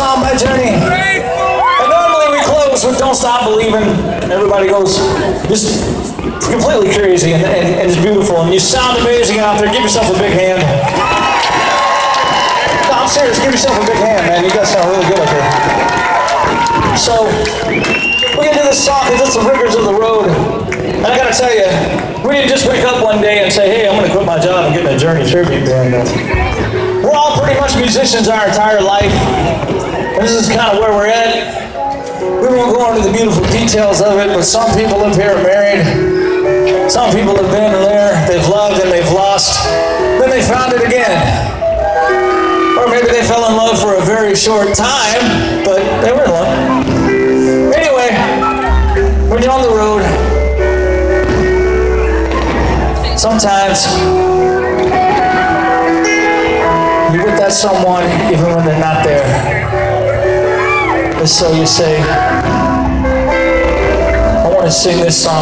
On my journey. And normally we close with Don't Stop Believing. Everybody goes just completely crazy and, and, and it's beautiful. And you sound amazing out there. Give yourself a big hand. No, I'm serious. Give yourself a big hand, man. You guys sound really good up here. So, we're going to do this song because it's the rigors of the road. And I got to tell you, we didn't just wake up one day and say, hey, I'm going to quit my job and get in a Journey tribute band. We're all pretty much musicians our entire life. This is kind of where we're at. We won't go into the beautiful details of it, but some people up here are married. Some people have been there, they've loved and they've lost. Then they found it again. Or maybe they fell in love for a very short time, but they were in love. Anyway, when you're on the road, sometimes you're with that someone even when they're not there. And so you say, I want to sing this song.